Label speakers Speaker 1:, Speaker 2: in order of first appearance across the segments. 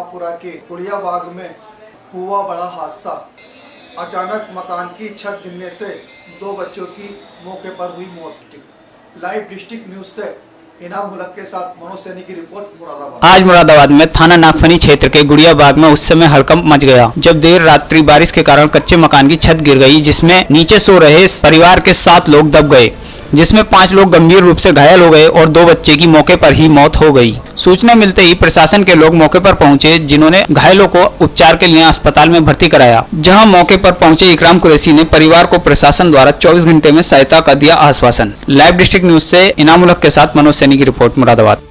Speaker 1: नवाबपुरा के कुड़िया बाग में हुआ बड़ा हादसा। अचानक मकान की छत गिरने से दो बच्चों की मौके पर हुई मौत। लाइव डिस्ट्रिक्ट न्यूज़ से इनाम मुलक के साथ मनोज सैनी की रिपोर्ट, मुरादाबाद।
Speaker 2: आज मुरादाबाद में थाना नागफनी क्षेत्र के गुड़िया बाग में उस समय हड़कंप मच गया, जब देर रात्रि बारिश के कारण कच्चे मकान की छत गिर गई, जिसमें नीचे सो रहे परिवार के सात लोग दब गए, जिसमें पाँच लोग गंभीर रूप से घायल हो गए और दो बच्चे की मौके पर ही मौत हो गई। सूचना मिलते ही प्रशासन के लोग मौके पर पहुँचे, जिन्होंने घायलों को उपचार के लिए अस्पताल में भर्ती कराया। जहाँ मौके पर पहुँचे इकराम कुरैसी ने परिवार को प्रशासन द्वारा 24 घंटे में सहायता का दिया आश्वासन। लाइव डिस्ट्रिक्ट न्यूज़ से इनाम उलक के साथ मनोज सैनी की रिपोर्ट, मुरादाबाद।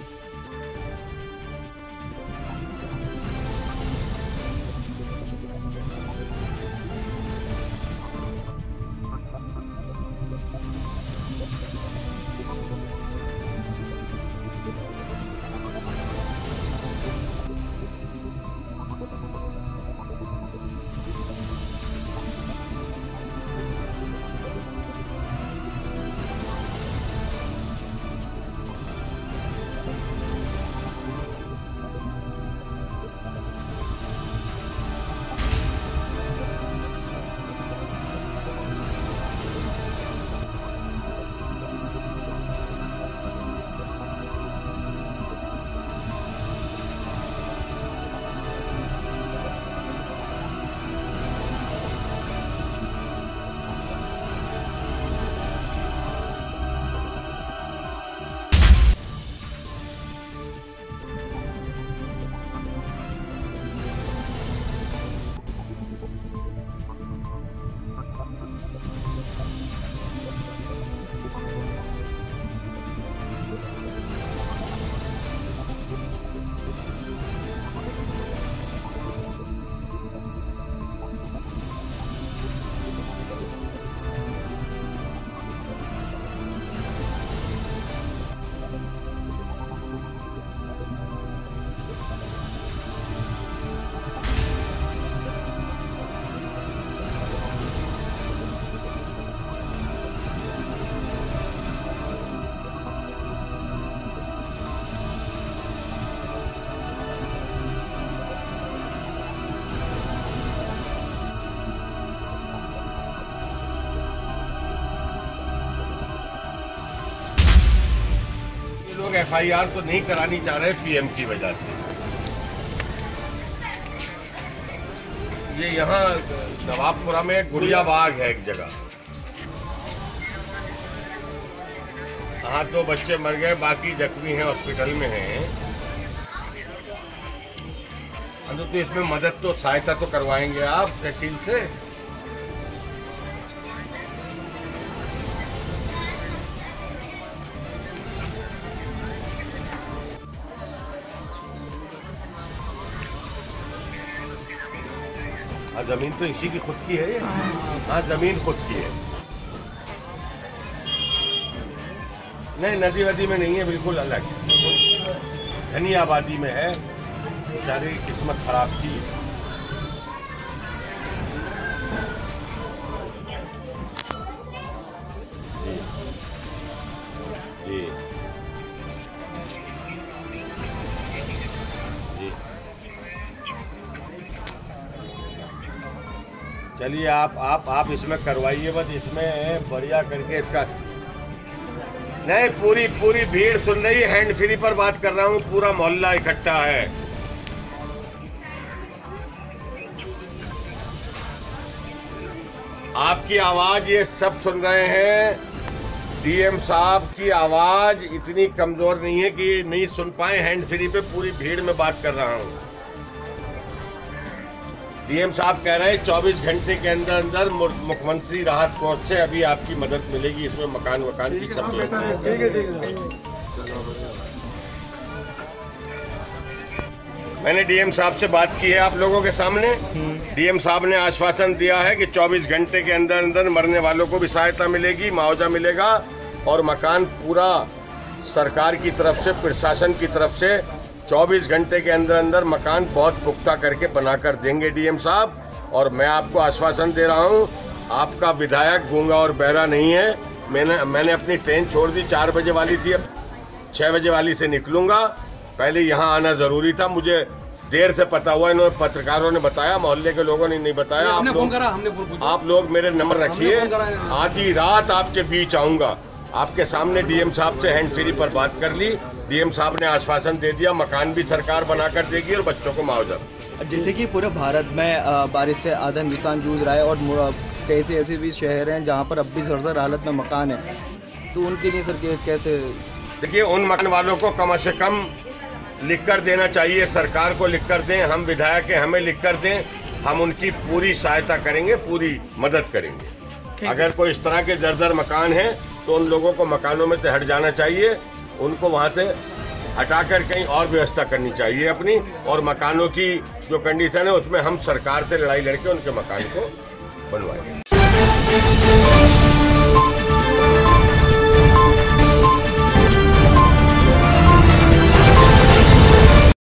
Speaker 3: एफआईआर तो नहीं करानी चाह रहे पीएम की वजह से। ये यहाँ, नवाबपुरा में गुड़िया बाग है एक जगह। हाँ तो बच्चे मर गए, बाकी जख्मी हैं, हॉस्पिटल में हैं। अनु तो इसमें मदद तो सहायता तो करवाएँगे आप तहसील से। हाँ ज़मीन तो इसी की खुद की है ये। हाँ ज़मीन खुद की है। नहीं, नदी वदी में नहीं है, बिल्कुल अलग। घनी आबादी में है। बेचारी किस्मत खराब थी। चलिए आप आप आप इसमें करवाइए बस, इसमें बढ़िया करके इसका नहीं, पूरी पूरी भीड़ सुन रही है हैंड फ्री पर बात कर रहा हूँ, पूरा मोहल्ला इकट्ठा है। आपकी आवाज़ ये सब सुन रहे हैं। डीएम साहब की आवाज़ इतनी कमज़ोर नहीं है कि नहीं सुन पाए हैंड फ्री पे पूरी भीड़ में बात कर रहा हूँ। डीएम साहब कह रहे हैं 24 घंटे के अंदर अंदर मुख्यमंत्री राहत कोष से अभी आपकी मदद मिलेगी इसमें मकान वकान की सब मैंने डीएम साहब से बात की है आप लोगों के सामने। डीएम साहब ने आश्वासन दिया है कि 24 घंटे के अंदर अंदर मरने वालों को भी सहायता मिलेगी मुआवजा मिलेगा और मकान पूरा सरकार की तरफ़ से प्रशासन की तरफ़ से 24 घंटे के अंदर अंदर मकान बहुत पुख्ता करके बनाकर देंगे डीएम साहब। और मैं आपको आश्वासन दे रहा हूँ आपका विधायक गूँगा और बहरा नहीं है। मैंने मैंने अपनी ट्रेन छोड़ दी चार बजे वाली थी अब। छः बजे वाली से निकलूँगा। पहले यहाँ आना ज़रूरी था मुझे देर से पता हुआ इन्होंने पत्रकारों ने बताया मोहल्ले के लोगों ने नहीं बताया। आप लोग आप लोग मेरे नंबर रखिए।
Speaker 4: है।
Speaker 3: आधी रात आपके बीच आऊँगा। आपके सामने डीएम साहब से हैंड फ्री पर बात कर ली। डीएम साहब ने आश्वासन दे दिया मकान भी सरकार बनाकर देगी और बच्चों को मुआवजा।
Speaker 5: जैसे कि पूरे भारत में बारिश से आधा हिंदुस्तान जूझ रहा है और कई से ऐसे भी शहर हैं जहाँ पर अब भी सरसर हालत में मकान है। तो उनके लिए सर के- कैसे
Speaker 3: देखिए उन मकान वालों को कम से कम लिख कर देना चाहिए। सरकार को लिख कर दें हम विधायक हैं हमें लिख कर दें। हम उनकी पूरी सहायता करेंगे पूरी मदद करेंगे। अगर कोई इस तरह के जर्जर मकान हैं तो उन लोगों को मकानों में से हट जाना चाहिए। उनको वहाँ से हटाकर कहीं और व्यवस्था करनी चाहिए अपनी। और मकानों की जो कंडीशन है, उसमें हम सरकार से लड़ाई लड़के उनके मकान को बनवाएँगे।